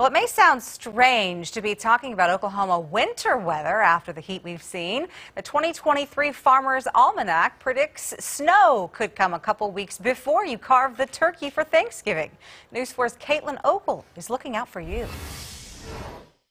Well, it may sound strange to be talking about Oklahoma winter weather after the heat we've seen. The 2023 Farmer's Almanac predicts snow could come a couple weeks before you carve the turkey for Thanksgiving. News 4's Caitlin Ogle is looking out for you.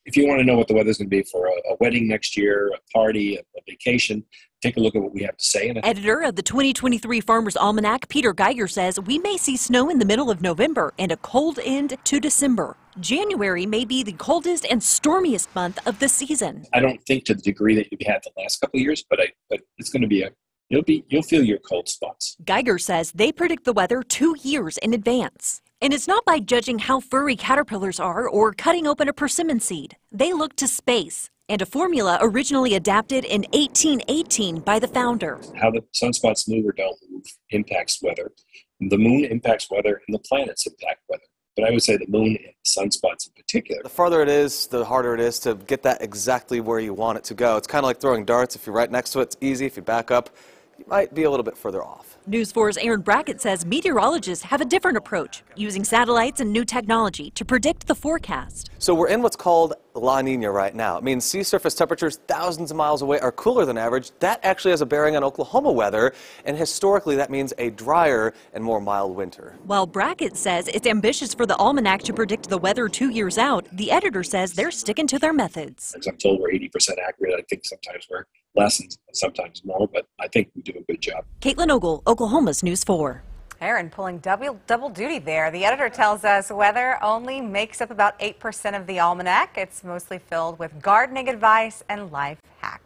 If you want to know what the weather's going to be for a, a wedding next year, a party, a, a vacation, take a look at what we have to say. Editor of the 2023 Farmer's Almanac, Peter Geiger says we may see snow in the middle of November and a cold end to December. January may be the coldest and stormiest month of the season. I don't think to the degree that you've had the last couple of years, but I, but it's going to be a you'll be you'll feel your cold spots. Geiger says they predict the weather two years in advance. And it's not by judging how furry caterpillars are or cutting open a persimmon seed. They look to space and a formula originally adapted in 1818 by the founder. How the sunspots move or don't move impacts weather. The moon impacts weather, and the planets impact weather. But I would say the moon and sunspots in particular. The farther it is, the harder it is to get that exactly where you want it to go. It's kind of like throwing darts. If you're right next to it, it's easy. If you back up, you might be a little bit further off. News 4's Aaron Brackett says meteorologists have a different approach, using satellites and new technology to predict the forecast. So we're in what's called La Nina right now. It means sea surface temperatures thousands of miles away are cooler than average. That actually has a bearing on Oklahoma weather, and historically that means a drier and more mild winter. While Brackett says it's ambitious for the almanac to predict the weather two years out, the editor says they're sticking to their methods. As I'm told, we're 80% accurate. I think sometimes we're less and sometimes more, but I think we do a good job. Caitlin Ogle, Oklahoma's News 4. Aaron pulling double, double duty there. The editor tells us weather only makes up about 8% of the almanac. It's mostly filled with gardening advice and life hacks.